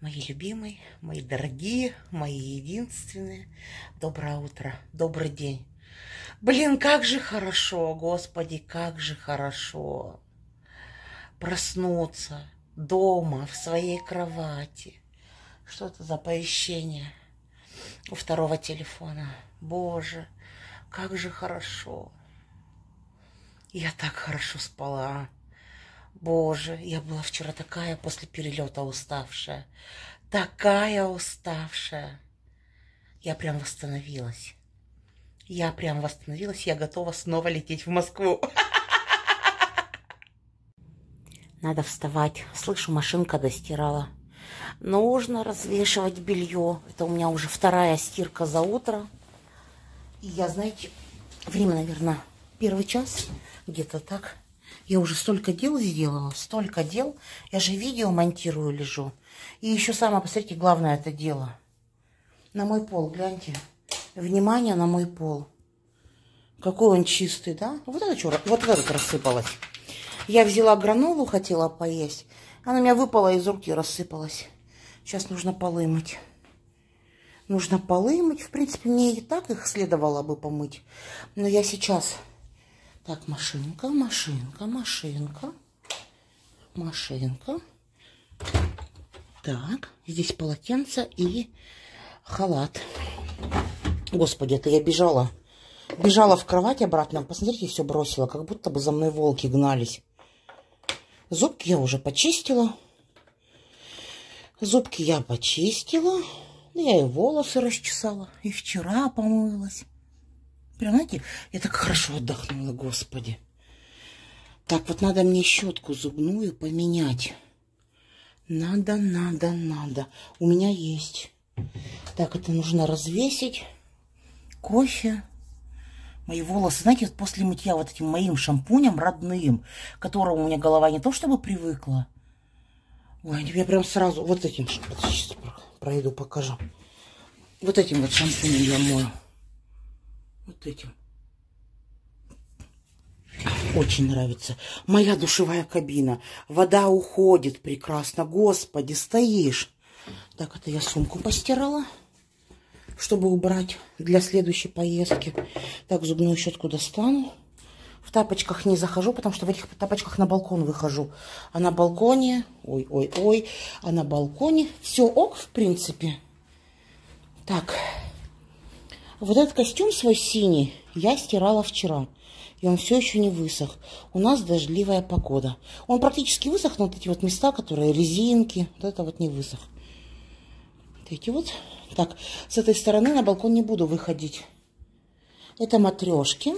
Мои любимые, мои дорогие, мои единственные. Доброе утро, добрый день. Блин, как же хорошо, Господи, как же хорошо проснуться дома, в своей кровати. Что это за оповещение у второго телефона? Боже, как же хорошо. Я так хорошо спала. Боже, я была вчера такая после перелета уставшая. Такая уставшая. Я прям восстановилась. Я прям восстановилась, я готова снова лететь в Москву. Надо вставать. Слышу, машинка достирала. Нужно развешивать белье. Это у меня уже вторая стирка за утро. И я, знаете, время, наверное, первый час, где-то так. Я уже столько дел сделала, столько дел. Я же видео монтирую, лежу. И еще самое, посмотрите, главное это дело. На мой пол, гляньте. Внимание на мой пол. Какой он чистый, да? Вот это что, вот это рассыпалось. Я взяла гранолу, хотела поесть. Она у меня выпала из руки, рассыпалась. Сейчас нужно полы мыть. Нужно полы мыть. В принципе, мне и так их следовало бы помыть. Но я сейчас так, машинка, машинка, машинка, машинка. Так, здесь полотенце и халат. Господи, это я бежала. Бежала в кровать обратно. Посмотрите, все бросила, как будто бы за мной волки гнались. Зубки я уже почистила. Зубки я почистила. Я и волосы расчесала. И вчера помылась. Прям, знаете, я так хорошо отдохнула, господи. Так, вот надо мне щетку зубную поменять. Надо, надо, надо. У меня есть. Так, это нужно развесить. Кофе. Мои волосы, знаете, вот после мытья вот этим моим шампунем родным, которому у меня голова не то чтобы привыкла. Ой, я прям сразу вот этим, сейчас пройду, покажу. Вот этим вот шампунем я мою. Вот этим. Очень нравится. Моя душевая кабина. Вода уходит прекрасно. Господи, стоишь. Так, это я сумку постирала, чтобы убрать для следующей поездки. Так, зубную щетку достану. В тапочках не захожу, потому что в этих тапочках на балкон выхожу. А на балконе... Ой, ой, ой. А на балконе все ок, в принципе. Так, вот этот костюм свой синий я стирала вчера. И он все еще не высох. У нас дождливая погода. Он практически высох, но вот эти вот места, которые резинки, вот это вот не высох. Эти вот. Так, с этой стороны на балкон не буду выходить. Это матрешки.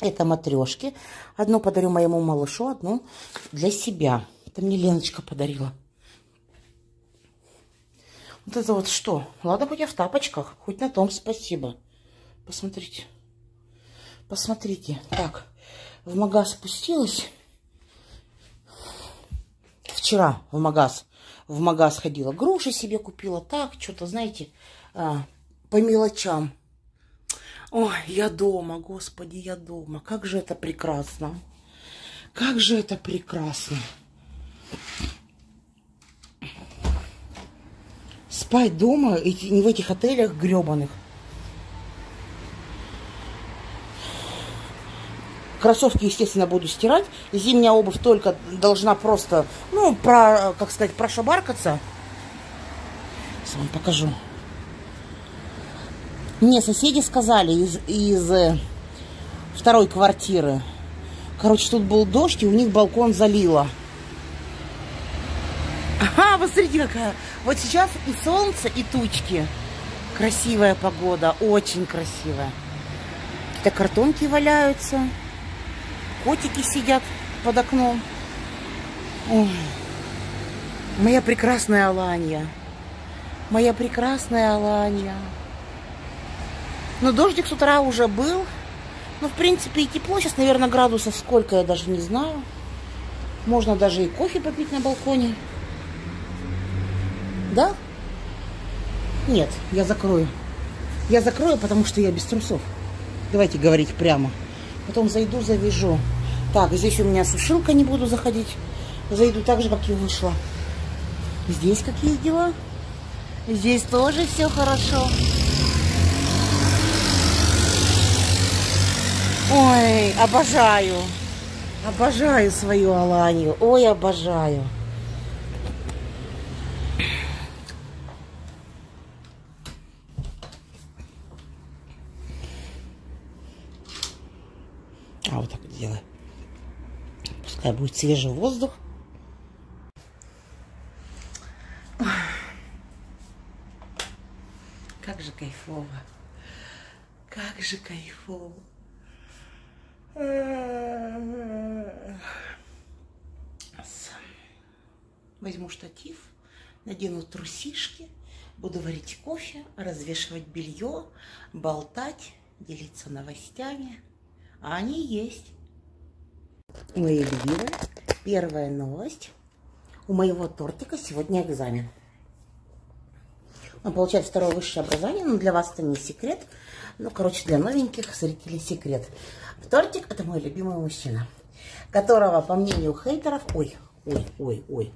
Это матрешки. Одну подарю моему малышу, одну для себя. Это мне Леночка подарила. Вот это вот что? Ладно, хоть я в тапочках. Хоть на том спасибо. Посмотрите. Посмотрите. Так, в магаз спустилась. Вчера в магаз. В магаз ходила. Груши себе купила. Так, что-то, знаете, а, по мелочам. Ой, я дома, господи, я дома. Как же это прекрасно. Как же это прекрасно. Спать дома, не в этих отелях гребаных. Кроссовки, естественно, буду стирать. Зимняя обувь только должна просто, ну, про, как сказать, прошабаркаться. Сейчас вам покажу. Мне соседи сказали из, из э, второй квартиры. Короче, тут был дождь, и у них балкон залило. Ага, посмотрите, какая вот сейчас и солнце, и тучки. Красивая погода, очень красивая. Какие-то картонки валяются. Котики сидят под окном. Ой. Моя прекрасная Аланья. Моя прекрасная Аланья. Ну, дождик с утра уже был. Ну, в принципе, и тепло. Сейчас, наверное, градусов сколько, я даже не знаю. Можно даже и кофе попить на балконе. Да? Нет, я закрою. Я закрою, потому что я без трусов. Давайте говорить прямо. Потом зайду, завяжу. Так, здесь у меня сушилка, не буду заходить. Зайду так же, как и вышла. Здесь какие дела? Здесь тоже все хорошо. Ой, обожаю. Обожаю свою Аланию. Ой, обожаю. А вот так вот делаю. Пускай будет свежий воздух. Как же кайфово. Как же кайфово. Возьму штатив, надену трусишки, буду варить кофе, развешивать белье, болтать, делиться новостями. А они есть. Мои любимые, первая новость. У моего тортика сегодня экзамен. Он получает второе высшее образование, но для вас это не секрет. Ну, короче, для новеньких зрителей секрет. Тортик – это мой любимый мужчина, которого, по мнению хейтеров... Ой, ой, ой, ой.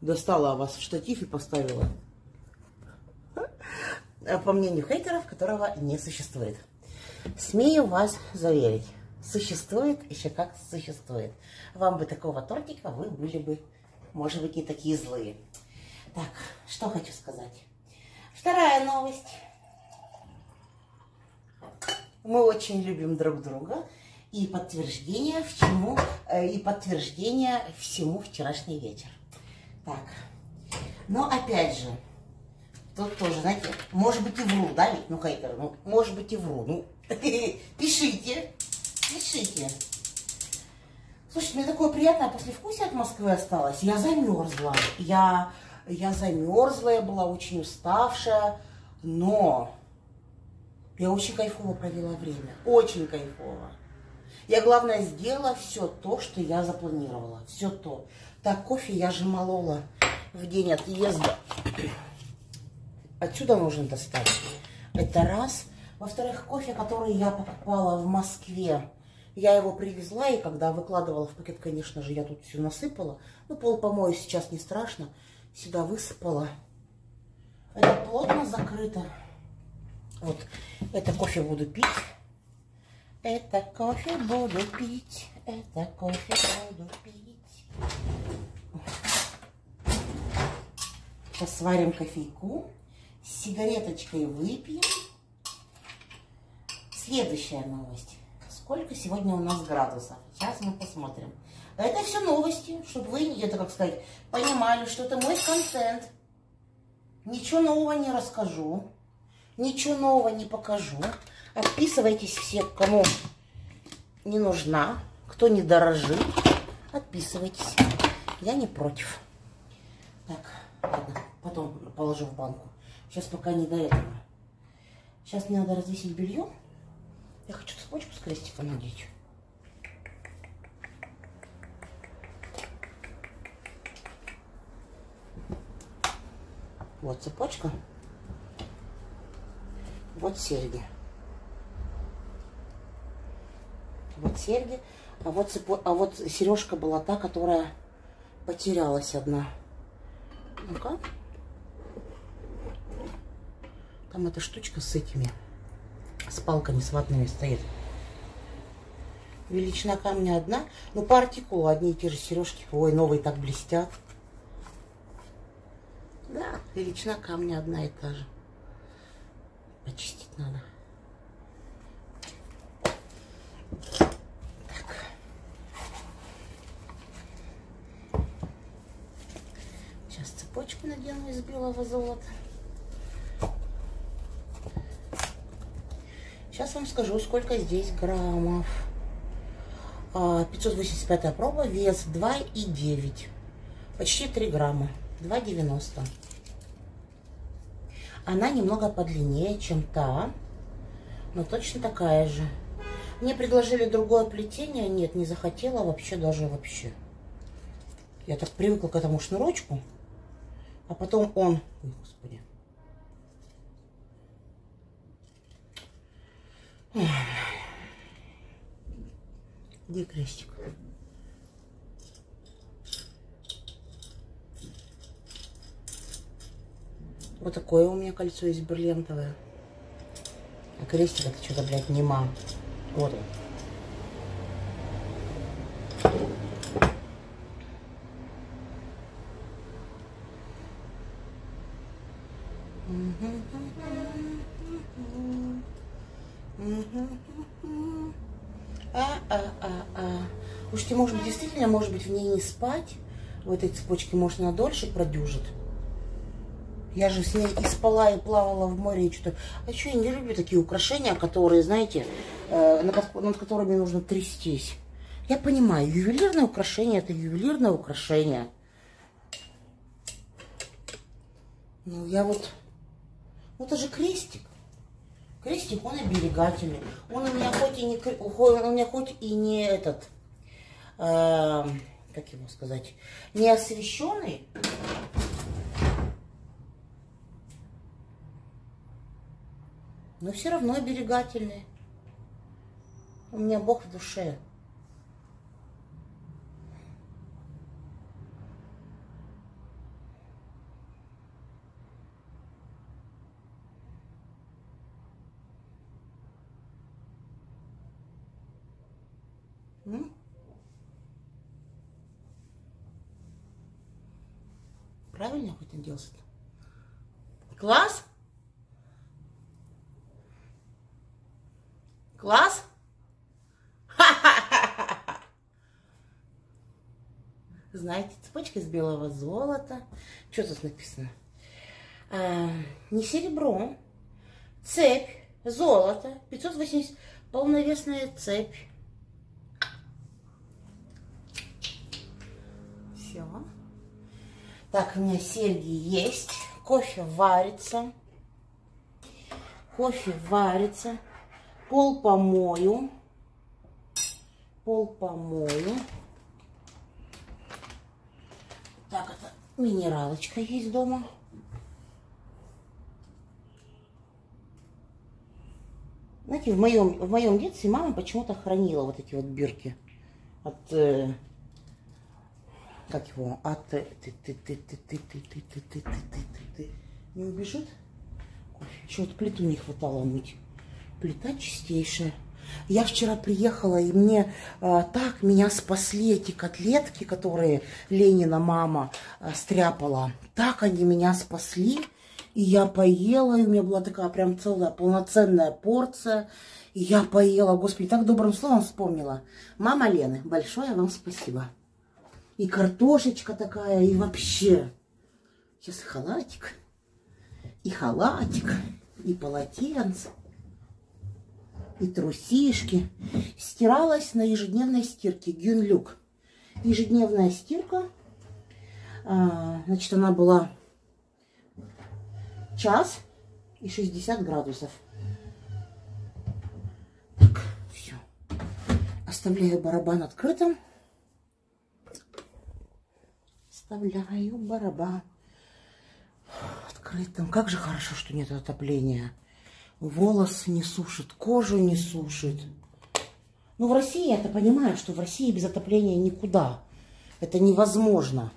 Достала вас в штатив и поставила. По мнению хейтеров, которого не существует. Смею вас заверить, существует еще как существует. Вам бы такого тортика, вы были бы, может быть, не такие злые. Так, что хочу сказать. Вторая новость. Мы очень любим друг друга. И подтверждение, в чему, э, и подтверждение всему вчерашний вечер. Так. Но опять же, тут тоже, знаете, может быть и вру, да, ведь, ну, хейтеры, ну, может быть и вру. Ну, пишите, пишите. Слушайте, мне такое приятное послевкусие от Москвы осталось. Я замерзла. Я я замерзла, я была очень уставшая, но я очень кайфово провела время. Очень кайфово. Я, главное, сделала все то, что я запланировала. Все то. Так, кофе я же молола в день отъезда. Отсюда нужно достать. Это раз. Во-вторых, кофе, который я покупала в Москве, я его привезла, и когда выкладывала в пакет, конечно же, я тут все насыпала. Ну, пол помою сейчас не страшно сюда высыпала. Это плотно закрыто. Вот, это кофе буду пить. Это кофе буду пить. Это кофе буду пить. Сейчас сварим кофейку. С сигареточкой выпьем. Следующая новость. Сколько сегодня у нас градусов? Сейчас мы посмотрим. Это все новости, чтобы вы, это как сказать, понимали, что это мой контент. Ничего нового не расскажу, ничего нового не покажу. Отписывайтесь все, кому не нужна, кто не дорожит. Отписывайтесь. Я не против. Так, ладно, потом положу в банку. Сейчас пока не до этого. Сейчас мне надо развесить белье. Я хочу цепочку с крестиком надеть. Вот цепочка. Вот серьги. Вот серьги. А вот, цепо... а вот сережка была та, которая потерялась одна. Ну-ка. Там эта штучка с этими, с палками, с ватными стоит. Величина камня одна. Ну, по артикулу одни и те же сережки. Ой, новые так блестят. Да, величина камня одна и та же. Почистить надо. Так. Сейчас цепочку надену из белого золота. Сейчас вам скажу, сколько здесь граммов. 585 а, проба, вес 2,9. Почти 3 грамма. 2,90. Она немного подлиннее, чем та, но точно такая же. Мне предложили другое плетение. Нет, не захотела вообще, даже вообще. Я так привыкла к этому шнурочку. А потом он... Ой, господи. Где крестик? Вот такое у меня кольцо есть бриллиантовое. А крестик это что-то, блядь, нема. Вот он. А, а, а, а. Уж ты, может быть, действительно, может быть, в ней не спать. В этой цепочке, может, она дольше продюжит. Я же с ней и спала, и плавала в море, и что-то. А что, я не люблю такие украшения, которые, знаете, э, над, которыми нужно трястись. Я понимаю, ювелирное украшение это ювелирное украшение. Ну, я вот... Ну, это же крестик. Крестик, он оберегательный. Он у меня хоть и не... Он у меня хоть и не этот... Э, как его сказать? Не освещенный. но все равно оберегательные. У меня Бог в душе. Оделся-то? Класс? Класс? Знаете, цепочка из белого золота. Что тут написано? А, не серебро. Цепь. Золото. 580. Полновесная цепь. Так, у меня серьги есть. Кофе варится. Кофе варится. Пол помою. Пол помою. Так, это минералочка есть дома. Знаете, в моем, в моем детстве мама почему-то хранила вот эти вот бирки от, э, как его, от, ты, ты, ты, ты, ты, ты, ты, ты, ты, ты, ты, ты, ты, не убежит? Еще вот плиту не хватало мыть. Плита чистейшая. Я вчера приехала, и мне а, так меня спасли эти котлетки, которые Ленина мама а, стряпала. Так они меня спасли. И я поела, и у меня была такая прям целая полноценная порция. И я поела, господи, так добрым словом вспомнила. Мама Лены, большое вам спасибо. И картошечка такая, и вообще. Сейчас и халатик, и халатик, и полотенце и трусишки. Стиралась на ежедневной стирке Гюнлюк. Ежедневная стирка. А, значит, она была час и 60 градусов. Так, все. Оставляю барабан открытым. Оставляю барабан открытым. Как же хорошо, что нет отопления волосы не сушит, кожу не сушит. Ну, в России я это понимаю, что в России без отопления никуда. Это невозможно.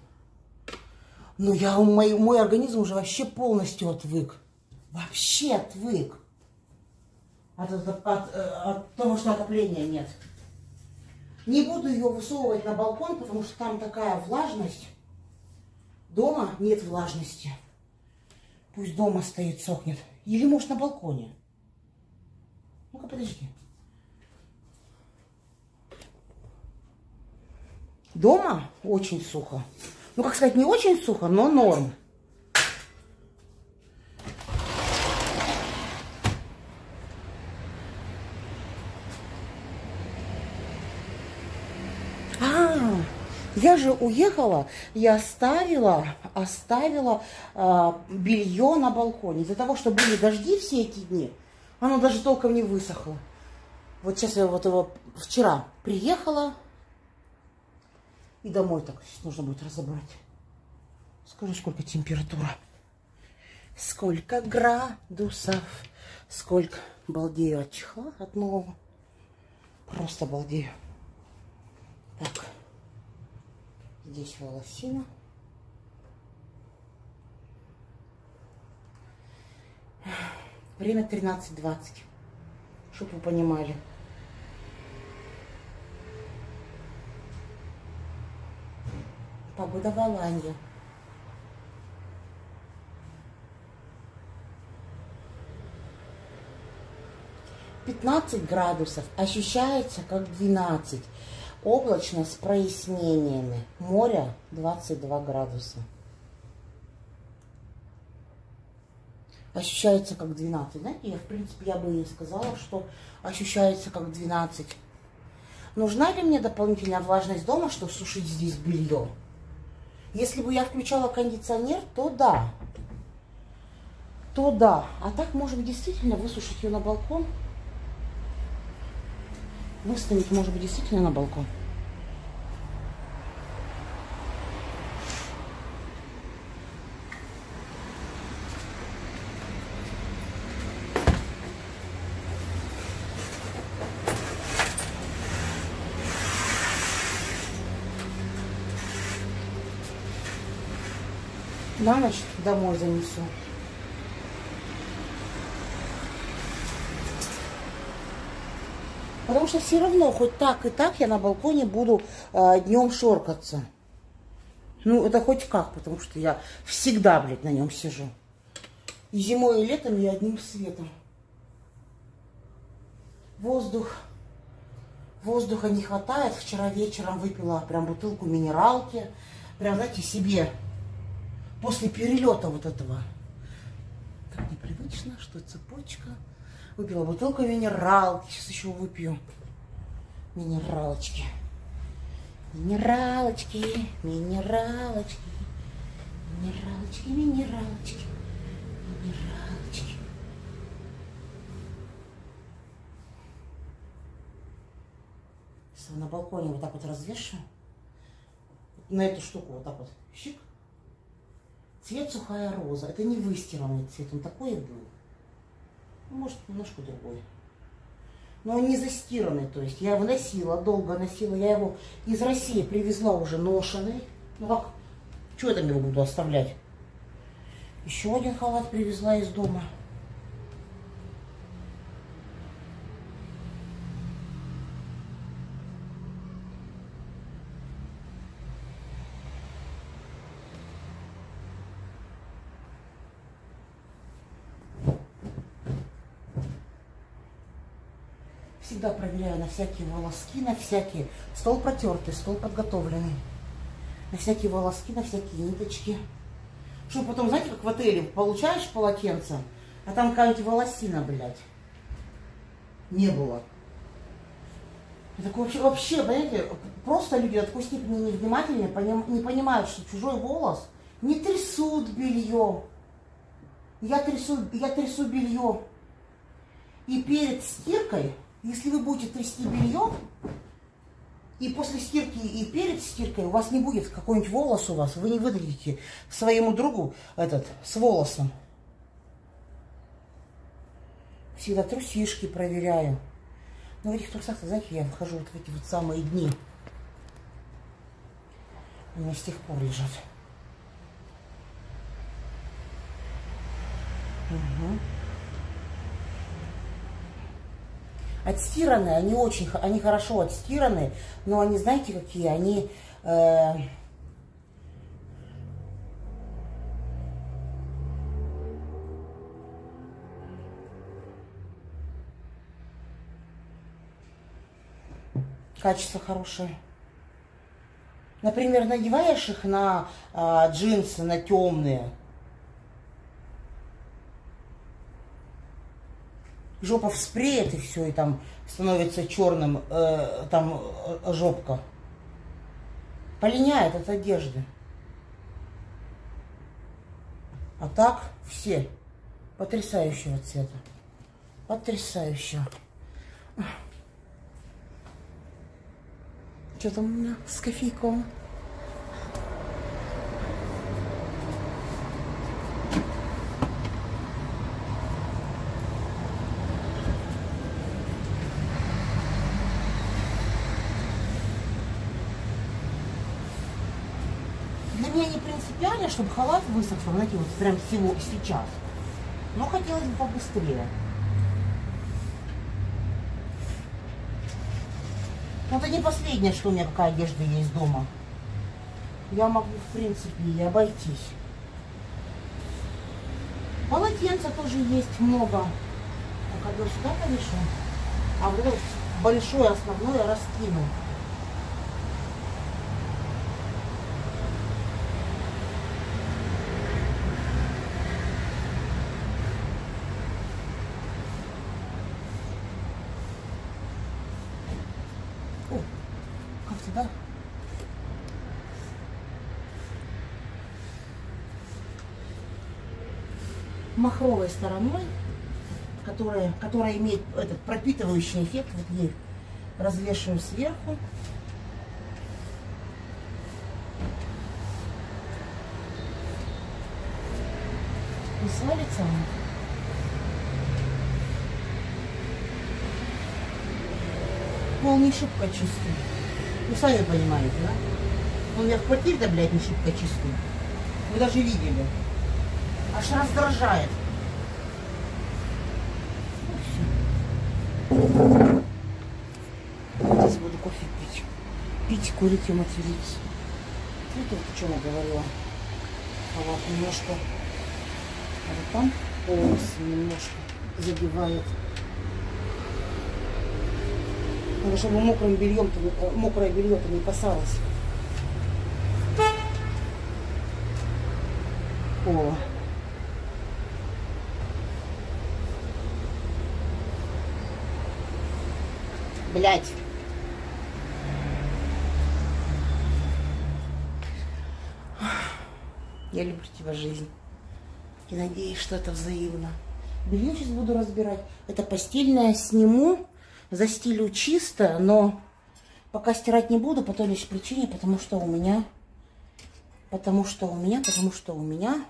Но я, мой, мой организм уже вообще полностью отвык. Вообще отвык. От, от, от, от того, что отопления нет. Не буду ее высовывать на балкон, потому что там такая влажность. Дома нет влажности. Пусть дома стоит, сохнет. Или, может, на балконе. Ну-ка, подожди. Дома очень сухо. Ну, как сказать, не очень сухо, но норм. Я же уехала я оставила, оставила э, белье на балконе. Из-за того, что были дожди все эти дни, оно даже толком не высохло. Вот сейчас я вот его вчера приехала и домой так нужно будет разобрать. Скажи, сколько температура? Сколько градусов? Сколько? Балдею от чехла, от нового. Просто балдею. Так. Здесь волосина. Время 13.20. Чтоб вы понимали. Погода в Аланье. Пятнадцать градусов. Ощущается как двенадцать. Облачно с прояснениями. Море 22 градуса. Ощущается как 12. Знаете, я, в принципе, я бы и сказала, что ощущается как 12. Нужна ли мне дополнительная влажность дома, чтобы сушить здесь белье? Если бы я включала кондиционер, то да. То да. А так можем действительно высушить ее на балкон выставить, может быть, действительно на балкон. На ночь домой занесу. Потому что все равно, хоть так и так, я на балконе буду э, днем шоркаться. Ну, это хоть как, потому что я всегда, блядь, на нем сижу. И зимой, и летом я одним светом. Воздух. Воздуха не хватает. Вчера вечером выпила прям бутылку минералки. Прям, знаете, себе после перелета вот этого. Так непривычно, что цепочка. Выпила бутылку минералки. Сейчас еще выпью. Минералочки. Минералочки, минералочки. Минералочки, минералочки. Минералочки. На балконе вот так вот развешу. На эту штуку вот так вот. Щик. Цвет сухая роза. Это не выстиранный цвет. Он такой был. Может, немножко другой. Но он не застиранный, то есть я его носила, долго носила. Я его из России привезла уже ношенный. Ну как, что я там его буду оставлять? Еще один халат привезла из дома. Всегда проверяю на всякие волоски, на всякие... Стол протертый, стол подготовленный. На всякие волоски, на всякие ниточки. Чтобы потом, знаете, как в отеле, получаешь полотенце, а там какая-нибудь волосина, блядь. Не было. Это вообще, вообще, понимаете, просто люди до такой степени невнимательные, не понимают, что чужой волос не трясут белье. Я трясу, я трясу белье. И перед стиркой если вы будете трясти белье, и после стирки и перед стиркой у вас не будет какой-нибудь волос у вас, вы не выдадите своему другу этот с волосом. Всегда трусишки проверяю. Но в этих трусах, знаете, я вхожу вот в эти вот самые дни. Они с тех пор лежат. Угу. Отстиранные, они очень, они хорошо отстираны, но они, знаете, какие? Они... Э, качество хорошее. Например, надеваешь их на э, джинсы, на темные, жопа вспреет и все, и там становится черным э, там э, жопка. Полиняет от одежды. А так все потрясающего цвета. Потрясающего. Что там у меня с кофейком? Для меня не принципиально, чтобы халат высохнул, знаете, вот прям всего сейчас. Но хотелось бы побыстрее. Но это не последнее, что у меня какая одежда есть дома. Я могу, в принципе, и обойтись. Полотенца тоже есть много. Так, одно сюда повешу. А вот большое основное раскину. О, как-то, да? Махровой стороной, которая, которая имеет этот пропитывающий эффект, вот ей развешиваю сверху. Не свалится он. Пол не шибко чистый. Вы сами понимаете, да? У меня в квартире-то, блядь, не шибко чистый. Вы даже видели. Аж раздражает. Ну, всё. Здесь буду кофе пить. Курить и материться. Вот это что я говорила. Вот немножко. А вот там волосы немножко задевает. Надо, чтобы мокрым бельем мокрое белье-то не касалось. О. Люблю тебя, жизнь. И надеюсь, что это взаимно. Белье сейчас буду разбирать. Это постельное сниму, застелю чисто, но пока стирать не буду по той лишь причине, потому что у меня, потому что у меня, потому что у меня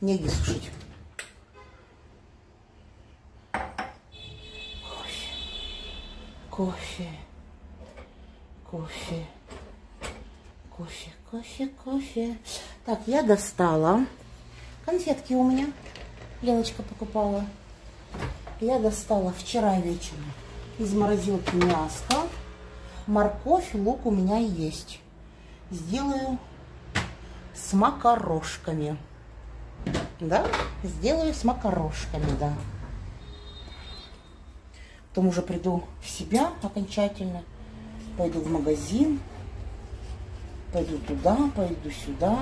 негде сушить. Кофе. Кофе. Кофе, кофе, кофе. Так, я достала. Конфетки у меня. Леночка покупала. Я достала вчера вечером из морозилки мяско. Морковь, лук у меня есть. Сделаю с макарошками. Да, сделаю с макарошками, да. Потом уже приду в себя окончательно. Пойду в магазин. Пойду туда, пойду сюда.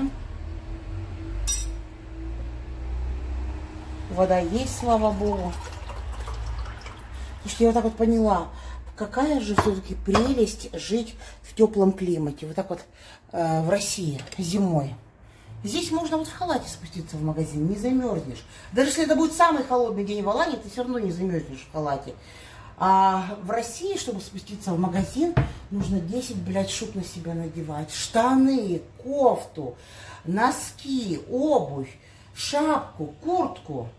Вода есть, слава богу. Что я вот так вот поняла, какая же все-таки прелесть жить в теплом климате. Вот так вот э, в России зимой. Здесь можно вот в халате спуститься в магазин, не замерзнешь. Даже если это будет самый холодный день в Алании, ты все равно не замерзнешь в халате. А в России, чтобы спуститься в магазин, нужно 10, блядь, шуб на себя надевать. Штаны, кофту, носки, обувь, шапку, куртку.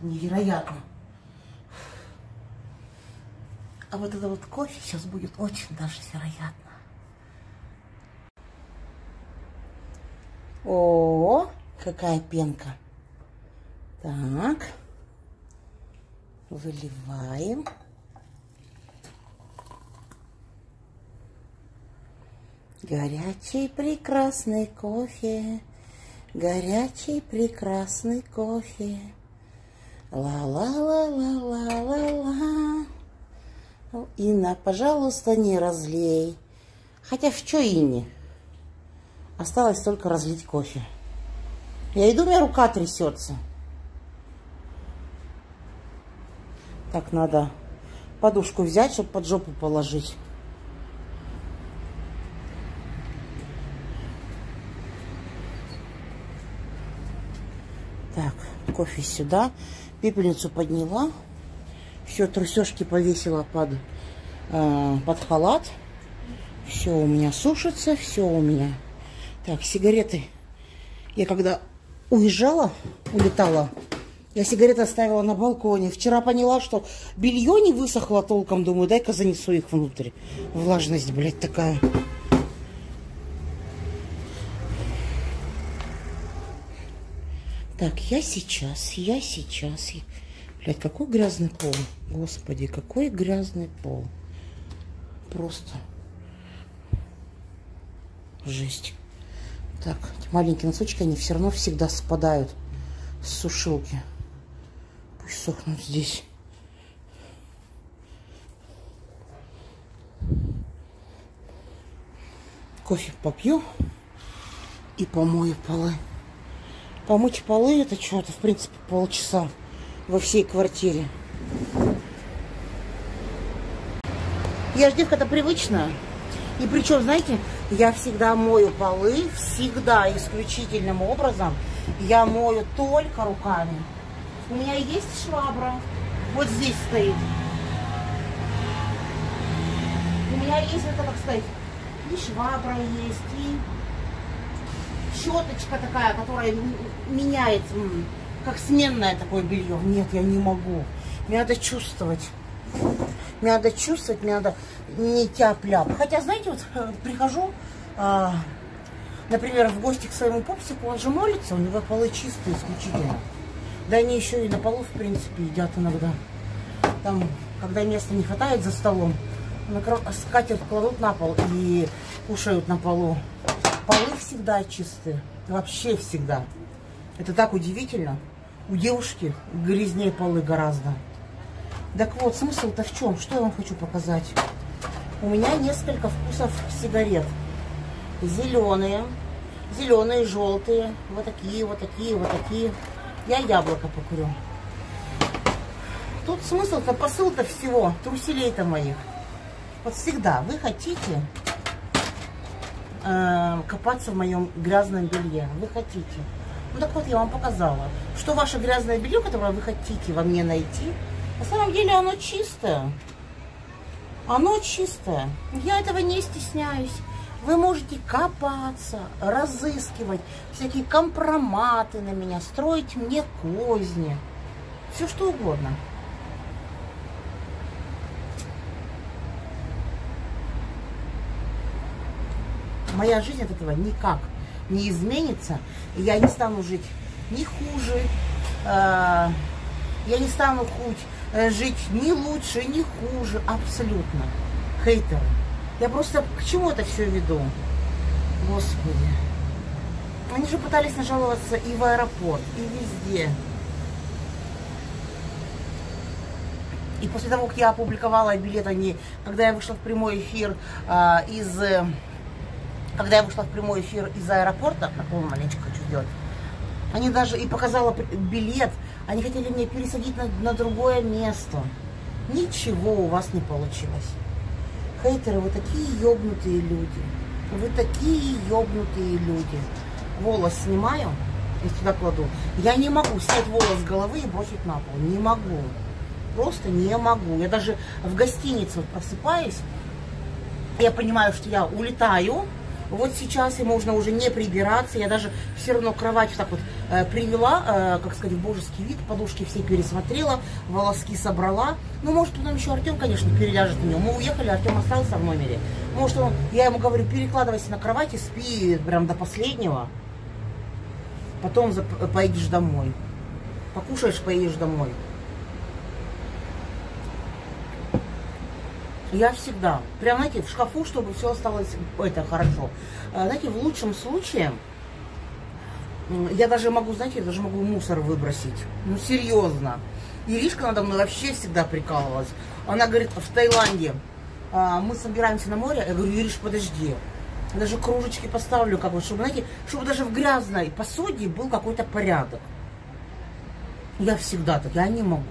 Невероятно. А вот это вот кофе сейчас будет очень даже вероятно. О, какая пенка. Так. Выливаем. Горячий прекрасный кофе. Горячий прекрасный кофе. Ла-ла-ла-ла-ла-ла-ла. Инна, пожалуйста, не разлей. Хотя в чайне. Осталось только разлить кофе. Я иду, у меня рука трясется. Так, надо подушку взять, чтобы под жопу положить. Так, кофе сюда. Пепельницу подняла. Все, трусешки повесила под, э, под халат. Все у меня сушится, все у меня. Так, сигареты. Я когда уезжала, улетала Я сигареты оставила на балконе. Вчера поняла, что белье не высохло толком. Думаю, дай-ка занесу их внутрь. Влажность, блядь, такая. Так, я сейчас, я сейчас. Блядь, какой грязный пол. Господи, какой грязный пол. Просто жесть. Так, маленькие носочки, они все равно всегда спадают с сушилки. Пусть сохнут здесь. Кофе попью и помою полы. Помыть полы это что-то, в принципе, полчаса во всей квартире. Я ж девка-то. И причем, знаете, я всегда мою полы, всегда исключительным образом. Я мою только руками. У меня есть швабра. Вот здесь стоит. У меня есть, это как сказать, и швабра есть, и щеточка такая, которая меняет, как сменное такое белье. Нет, я не могу. Мне надо чувствовать. Мне надо чувствовать, мне надо не тяп-ляп. Хотя, знаете, вот э, прихожу, а, например, в гости к своему пупсику, он же молится, у него полы чистые исключительно. Да они еще и на полу, в принципе, едят иногда. Там, когда места не хватает за столом, скатерть кладут на пол и кушают на полу. Полы всегда чистые. Вообще всегда. Это так удивительно. У девушки грязнее полы гораздо. Так вот, смысл-то в чем? Что я вам хочу показать? У меня несколько вкусов сигарет. Зеленые, зеленые, желтые, вот такие, вот такие, вот такие. Я яблоко покурю. Тут смысл-то, посыл-то всего, труселей-то моих. Вот всегда вы хотите э, копаться в моем грязном белье. Вы хотите. Ну так вот, я вам показала, что ваше грязное белье, которое вы хотите во мне найти, на самом деле оно чистое. Оно чистое. Я этого не стесняюсь. Вы можете копаться, разыскивать всякие компроматы на меня, строить мне козни. Все что угодно. Моя жизнь от этого никак не изменится. Я не стану жить ни хуже, э, я не стану хоть э, жить ни лучше, ни хуже, абсолютно. Хейтеры. Я просто к чему это все веду? Господи. Они же пытались нажаловаться и в аэропорт, и везде. И после того, как я опубликовала билет, они, когда я вышла в прямой эфир а, из... Когда я вышла в прямой эфир из аэропорта, такого маленечко хочу сделать, они даже и показала билет, они хотели меня пересадить на, на другое место. Ничего у вас не получилось. Хейтеры, вы такие ёбнутые люди. Вы такие ёбнутые люди. Волос снимаю и сюда кладу. Я не могу снять волос с головы и бросить на пол. Не могу. Просто не могу. Я даже в гостинице просыпаюсь. Я понимаю, что я улетаю вот сейчас и можно уже не прибираться. Я даже все равно кровать так вот э, привела, э, как сказать, в божеский вид. Подушки все пересмотрела, волоски собрала. Ну, может, потом еще Артем, конечно, переляжет в него. Мы уехали, Артем остался в номере. Может, он, я ему говорю, перекладывайся на кровати, спи прям до последнего. Потом поедешь домой. Покушаешь, поедешь домой. Я всегда, прям, знаете, в шкафу, чтобы все осталось, это хорошо. Знаете, в лучшем случае, я даже могу, знаете, я даже могу мусор выбросить. Ну, серьезно. Иришка надо мной вообще всегда прикалывалась. Она говорит, в Таиланде а, мы собираемся на море. Я говорю, Ириш, подожди. Я даже кружечки поставлю, как бы, чтобы, знаете, чтобы даже в грязной посуде был какой-то порядок. Я всегда так, я не могу.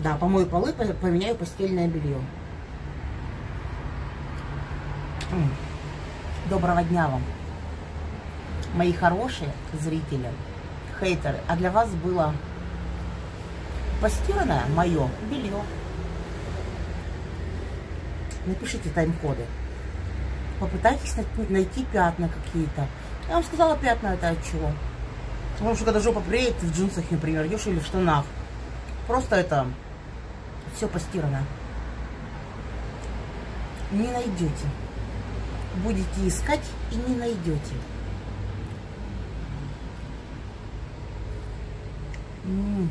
Да, помою полы, поменяю постельное белье. Доброго дня вам, мои хорошие зрители, хейтеры. А для вас было постиранное мое белье. Напишите тайм-коды. попытайтесь найти пятна какие-то. Я вам сказала, пятна это от чего. Потому что когда жопа приедет, в джинсах, например, идешь или в штанах. Просто это все постирано. Не найдете. Будете искать и не найдете. М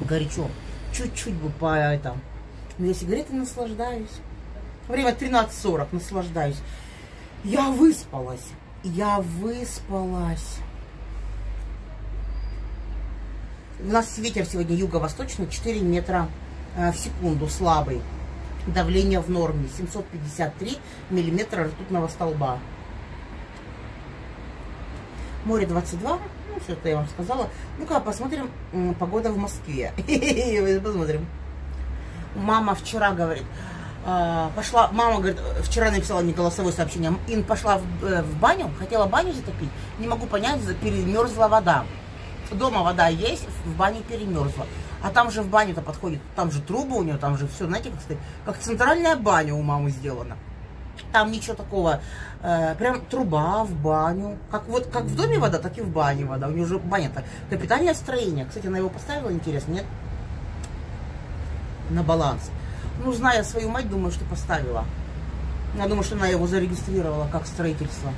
-м, горячо. Чуть-чуть бы по это. Я сигареты наслаждаюсь. Время 13.40, наслаждаюсь. Я выспалась. Я выспалась. У нас ветер сегодня юго-восточный, 4 метра э, в секунду, слабый. Давление в норме, 753 миллиметра ртутного столба. Море 22, ну, все это я вам сказала. Ну-ка, посмотрим погода в Москве. Посмотрим. Мама вчера говорит, а, пошла, мама говорит, вчера написала мне голосовое сообщение, Ин пошла в, э, в баню, хотела баню затопить, не могу понять, перемерзла вода. Дома вода есть, в бане перемерзла. А там же в бане-то подходит, там же трубы у нее, там же все, знаете, как, сказать, как центральная баня у мамы сделана. Там ничего такого, э, прям труба в баню. Как вот как в доме вода, так и в бане вода. У нее уже баня-то капитальное строение. Кстати, она его поставила, интересно, нет? На баланс. Ну, зная свою мать, думаю, что поставила. Я думаю, что она его зарегистрировала как строительство.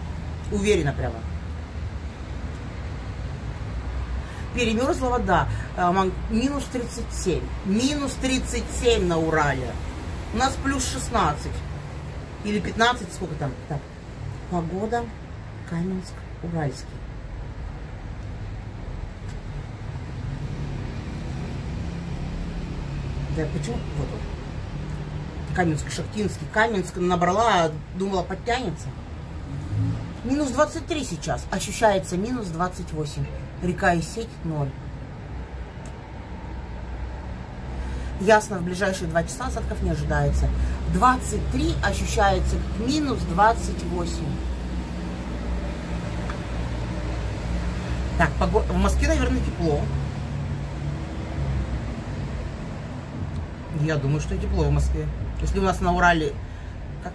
Уверена прямо. Перемерзла вода. А, минус 37. Минус 37 на Урале. У нас плюс 16. Или 15, сколько там? Так. Погода Каменск, Уральский. Да, почему? Вот он. Каменск, Шахтинский, Каменск набрала, думала, подтянется. Минус 23 сейчас, ощущается минус 28. Река и сеть 0. Ясно, в ближайшие два часа осадков не ожидается. 23 ощущается минус 28. Так, в Москве, наверное, тепло. Я думаю, что тепло в Москве. Если у нас на Урале... Как...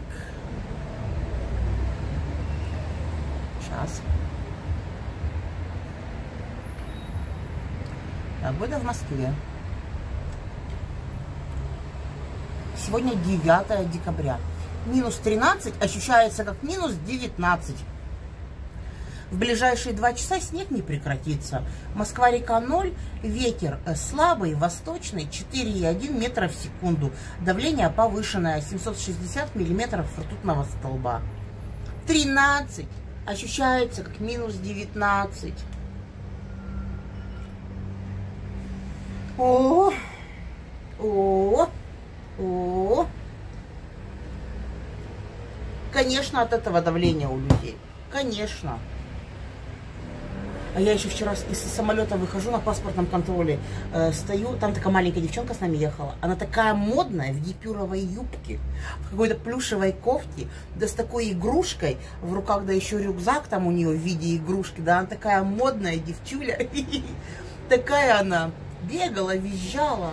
Сейчас. Погода в Москве. Сегодня 9 декабря. Минус 13 ощущается как минус 19. В ближайшие два часа снег не прекратится. Москва-река 0, ветер слабый, восточный, 4,1 метра в секунду. Давление повышенное, 760 миллиметров ртутного столба. 13 ощущается как минус 19. О, о, о. Конечно, от этого давления у людей. Конечно. А я еще вчера из самолета выхожу на паспортном контроле, э, стою, там такая маленькая девчонка с нами ехала. Она такая модная, в гипюровой юбке, в какой-то плюшевой кофте, да с такой игрушкой, в руках, да еще рюкзак там у нее в виде игрушки, да, она такая модная девчуля. Такая она, бегала, визжала.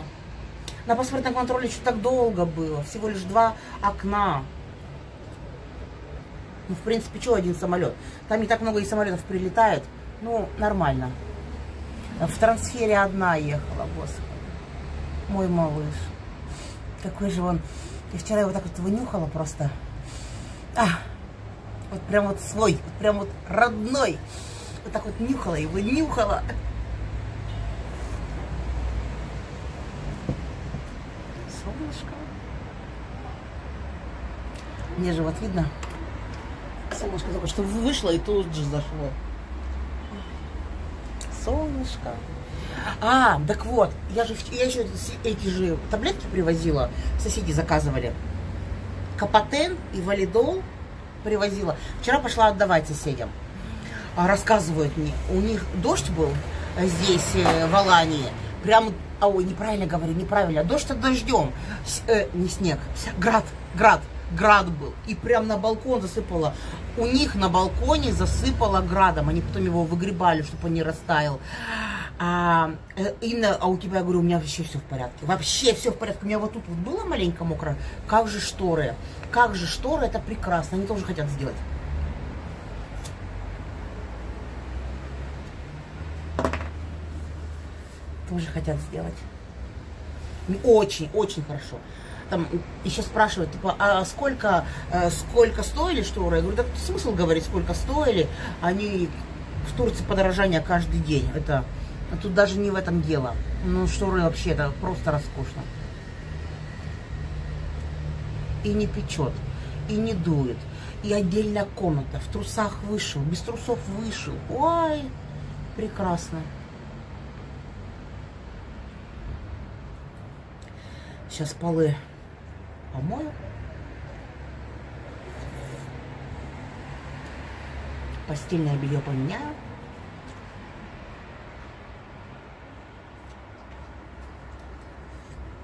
На паспортном контроле еще так долго было, всего лишь два окна. Ну, в принципе, что один самолет? Там не так много и самолетов прилетает. Ну, нормально. В трансфере одна ехала, господи. Мой малыш. Какой же он. И вчера его так вот вынюхала просто. А, вот прям вот свой, вот прям вот родной. Вот так вот нюхала его, нюхала. Солнышко. Мне же вот видно. Солнышко только что вышло и тут же зашло солнышко. А, так вот, я же я еще эти же таблетки привозила, соседи заказывали. Капотен и валидол привозила. Вчера пошла отдавать соседям. А, рассказывают мне, у них дождь был здесь, э, в Алании. Прям, ой, неправильно говорю, неправильно. Дождь-то дождем. С, э, не снег, град, град град был. И прям на балкон засыпало. У них на балконе засыпало градом. Они потом его выгребали, чтобы он не растаял. А, э, Инна, а у тебя, я говорю, у меня вообще все в порядке. Вообще все в порядке. У меня вот тут вот было маленько мокро. Как же шторы? Как же шторы? Это прекрасно. Они тоже хотят сделать. Тоже хотят сделать. Очень, очень хорошо. Там еще спрашивают, типа, а сколько, э, сколько стоили шторы? Я говорю, да смысл говорить, сколько стоили? Они в Турции подорожание каждый день. Это а тут даже не в этом дело. Ну, шторы вообще, это просто роскошно. И не печет, и не дует. И отдельная комната. В трусах вышел, без трусов вышел. Ой, прекрасно. Сейчас полы помою. Постельное белье поменяю.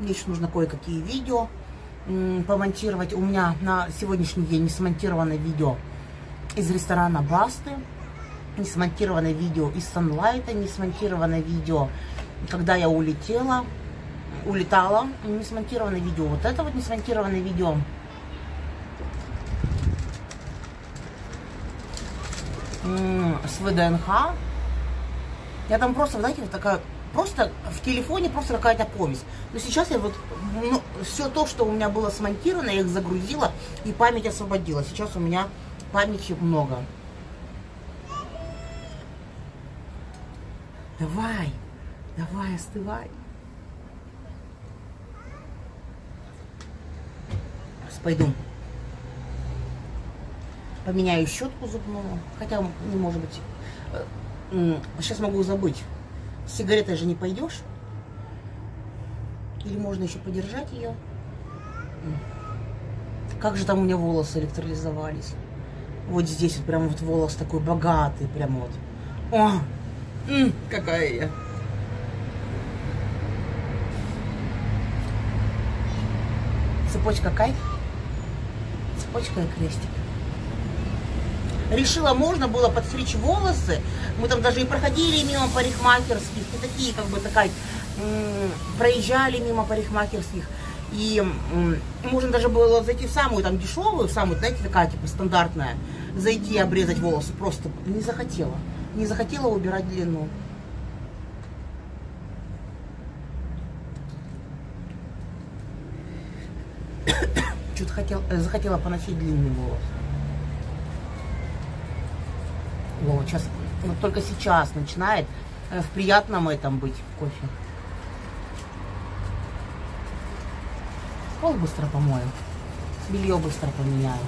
Мне еще нужно кое-какие видео помонтировать. У меня на сегодняшний день не смонтировано видео из ресторана Басты, не смонтировано видео из Санлайта, не смонтировано видео, когда я улетела, улетала, не смонтировано видео. Вот это вот не смонтировано видео. С ВДНХ. Я там просто, знаете, вот такая просто в телефоне просто какая-то повесть. Но сейчас я вот ну, все то, что у меня было смонтировано, я их загрузила и память освободила. Сейчас у меня памяти много. Давай, давай, остывай. Пойду. Поменяю щетку зубную. Хотя, не может быть. Сейчас э, могу забыть. С сигаретой же не пойдешь. Или можно еще подержать ее. Как же там у меня волосы электролизовались. Вот здесь вот прям вот волос такой богатый, прям вот. О, какая я. Цепочка кайф. Цепочка и крестик решила, можно было подстричь волосы. Мы там даже и проходили мимо парикмахерских, и такие, как бы, такая, проезжали мимо парикмахерских. И можно даже было зайти в самую там дешевую, в самую, знаете, такая, типа, стандартная, зайти и обрезать волосы. Просто не захотела. Не захотела убирать длину. Что-то хотел, э, захотела поносить длинный волос. Вот сейчас, вот только сейчас начинает э, в приятном этом быть кофе. Пол быстро помою. Белье быстро поменяю.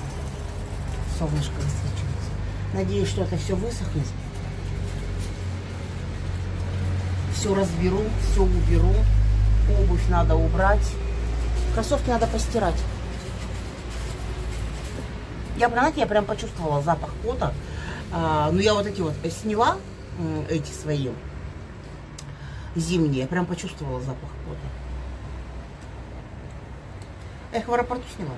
Солнышко высвечивается. Надеюсь, что это все высохнет. Все разберу, все уберу. Обувь надо убрать. Кроссовки надо постирать. Я, знаете, я прям почувствовала запах пота. А, ну, я вот эти вот сняла, эти свои зимние. Я прям почувствовала запах пота. Я их в аэропорту сняла.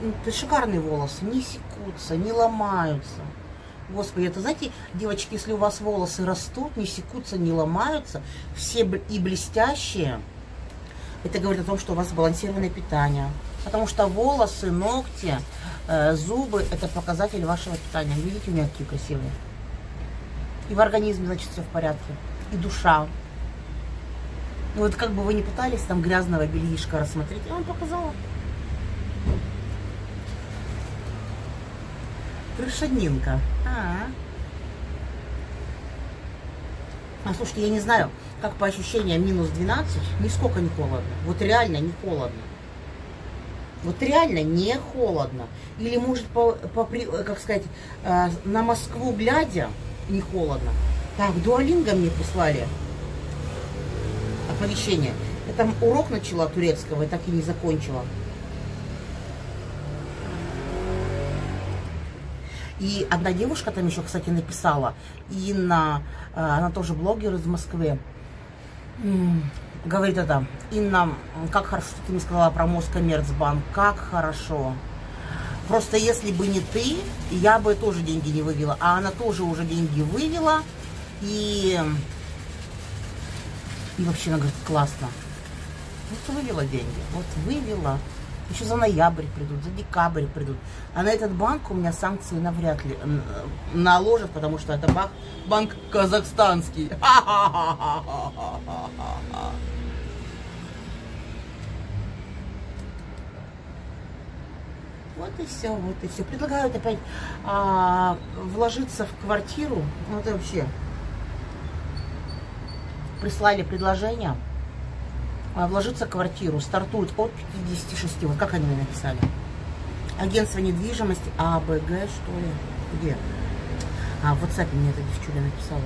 Ну, шикарные волосы, не секутся, не ломаются. Господи, это знаете, девочки, если у вас волосы растут, не секутся, не ломаются, все и блестящие, это говорит о том, что у вас сбалансированное питание. Потому что волосы, ногти, э, зубы – это показатель вашего питания. Видите, у меня какие красивые. И в организме, значит, все в порядке. И душа. Ну, вот как бы вы не пытались там грязного бельишка рассмотреть, я вам показала. Крышаднинка. А, -а. А слушайте, я не знаю, как по ощущениям минус 12, нисколько не холодно. Вот реально не холодно. Вот реально не холодно. Или может, по, по, как сказать, э, на Москву глядя, не холодно. Так, дуалинга мне прислали оповещение. Я там урок начала турецкого и так и не закончила. И одна девушка там еще, кстати, написала, Инна, э, она тоже блогер из Москвы, говорит это, Инна, как хорошо, что ты мне сказала про Москоммерцбанк, как хорошо. Просто если бы не ты, я бы тоже деньги не вывела. А она тоже уже деньги вывела. И, и вообще, она говорит, классно. Вот вывела деньги, вот вывела. Еще за ноябрь придут, за декабрь придут. А на этот банк у меня санкции навряд ли наложат, потому что это банк, банк казахстанский. Вот и все, вот и все. Предлагают опять а, вложиться в квартиру. Ну это вообще. Прислали предложение вложиться в квартиру. Стартует от 56. Вот как они мне написали. Агентство недвижимости АБГ, что ли? Где? А, в WhatsApp мне эта девчуля написала.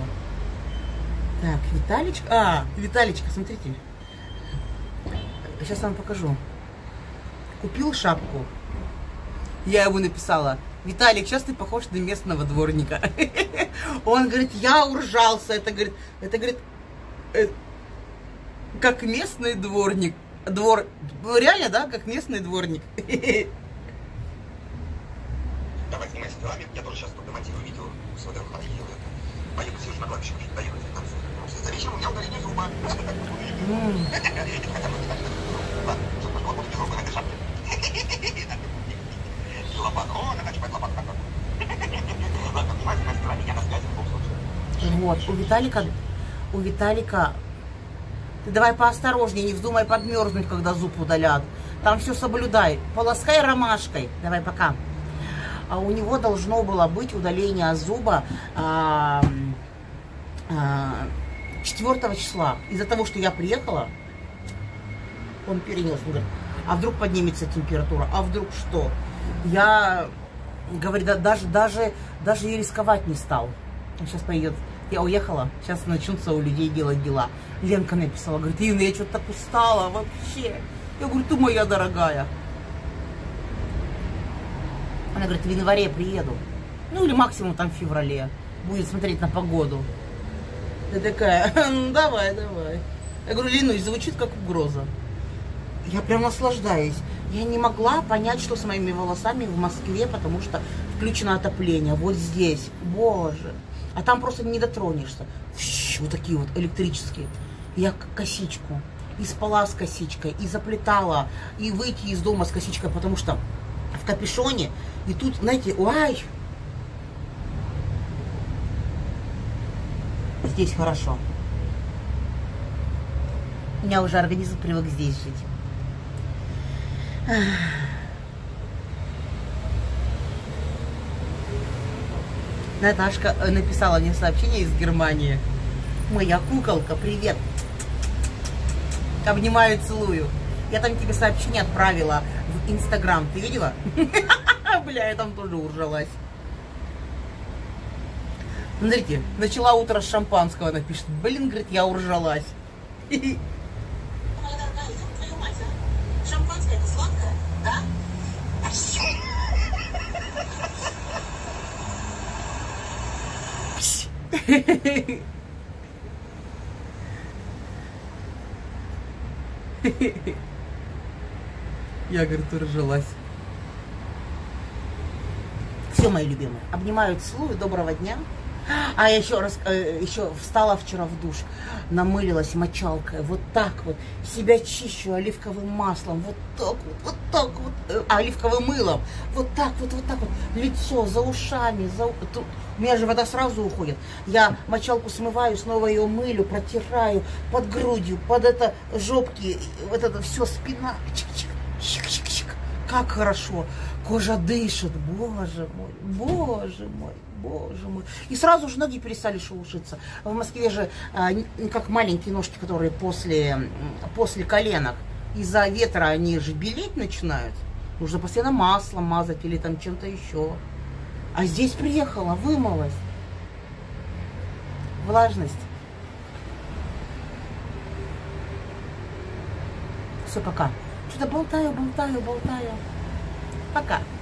Так, Виталичка. А, Виталичка, смотрите. Сейчас вам покажу. Купил шапку я ему написала, Виталик, сейчас ты похож на местного дворника. Он говорит, я уржался. Это, говорит, это, говорит, э, как местный дворник. Двор, реально, да, как местный дворник. Давай, снимайся делами. Я тоже сейчас тут демонтирую видео. Все, да, делаю. Поеду съезжу на кладбище, доехать. За вечером у меня удаление зуба. Ладно, чтобы буду без зуба на этой шапке лопат. О, она чипает лопат. Ладно, внимательно стороне, я на связи в любом случае. Вот, у Виталика, у Виталика, ты давай поосторожнее, не вздумай подмерзнуть, когда зуб удалят. Там все соблюдай. Полоскай ромашкой. Давай, пока. А у него должно было быть удаление зуба а, а, 4 числа. Из-за того, что я приехала, он перенес. Он говорит, а вдруг поднимется температура, а вдруг что? я, говорю, да, даже, даже, даже и рисковать не стал. Он сейчас поедет. Я уехала, сейчас начнутся у людей делать дела. Ленка написала, говорит, Инна, я что-то так устала вообще. Я говорю, ты моя дорогая. Она говорит, в январе приеду. Ну или максимум там в феврале. Будет смотреть на погоду. Я такая, ну давай, давай. Я говорю, Ленусь, звучит как угроза. Я прям наслаждаюсь. Я не могла понять, что с моими волосами в Москве, потому что включено отопление. Вот здесь. Боже. А там просто не дотронешься. Фш, вот такие вот электрические. Я косичку. И спала с косичкой, и заплетала, и выйти из дома с косичкой, потому что в капюшоне. И тут, знаете, ой, здесь хорошо. У меня уже организм привык здесь жить. Наташка э, написала мне сообщение из Германии. Моя куколка, привет. Обнимаю, целую. Я там тебе сообщение отправила в Инстаграм. Ты видела? Бля, я там тоже уржалась. Смотрите, начала утро с шампанского, она пишет. Блин, говорит, я уржалась. Я, говорит, разжилась. Все, мои любимые, обнимаю, целую, доброго дня. А я еще раз, э, еще встала вчера в душ, намылилась мочалкой, вот так вот, себя чищу оливковым маслом, вот так вот, вот так вот, э, оливковым мылом, вот так вот, вот так вот, лицо за ушами, за, у меня же вода сразу уходит. Я мочалку смываю, снова ее мылю, протираю под грудью, под это жопки, вот это все, спина, чик-чик, как хорошо, кожа дышит, боже мой, боже мой боже мой. И сразу же ноги перестали шелушиться. В Москве же а, как маленькие ножки, которые после, после коленок. Из-за ветра они же белеть начинают. Нужно постоянно маслом мазать или там чем-то еще. А здесь приехала, вымылась. Влажность. Все, пока. Что-то болтаю, болтаю, болтаю. Пока.